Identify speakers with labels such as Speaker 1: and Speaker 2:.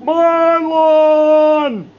Speaker 1: my lawn!